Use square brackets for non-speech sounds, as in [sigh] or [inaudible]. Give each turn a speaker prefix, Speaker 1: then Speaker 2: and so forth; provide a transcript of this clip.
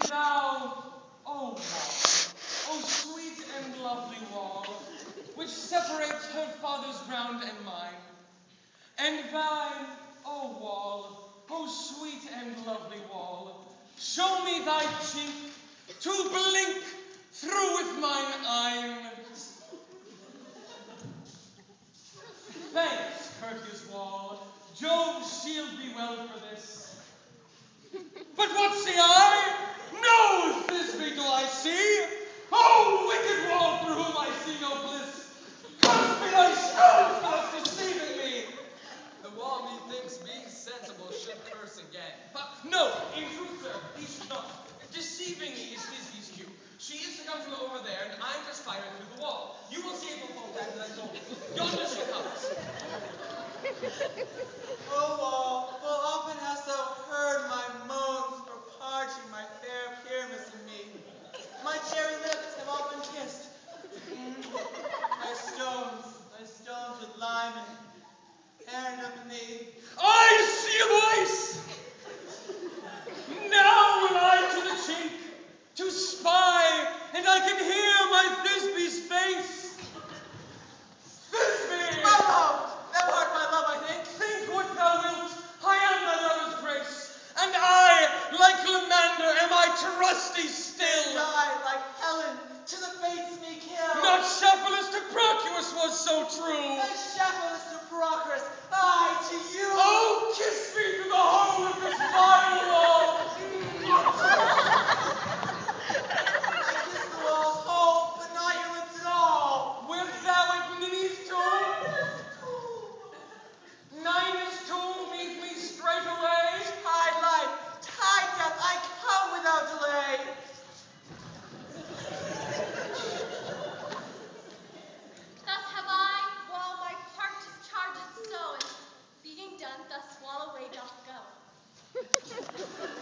Speaker 1: Thou, O wall, O sweet and lovely wall, which separates her father's ground and mine. And thine, O wall, O sweet and lovely wall, show me thy cheek to blink through with mine eyne. Thanks, courteous wall. Jove shield thee well for this. But what see I? No Thisbe do I see. Oh, wicked wall through whom I see no bliss. Cursed be thy stones for thus deceiving me.
Speaker 2: The wall, methinks, being sensible, should curse again.
Speaker 1: Uh, no, in truth, sir, he should not. Deceiving me is Thisbe's cue. She is to come from over there, and I'm just firing through the wall. You will see it before that told you. Yonder she comes.
Speaker 3: Oh, o wall,
Speaker 1: I trusty
Speaker 3: And
Speaker 1: still.
Speaker 3: I, like Helen, to the fates me kill.
Speaker 1: Not Cephalus to Procrus was so true.
Speaker 3: As Shepherds to Procris, I to you.
Speaker 1: thus swallow rage off go. [laughs]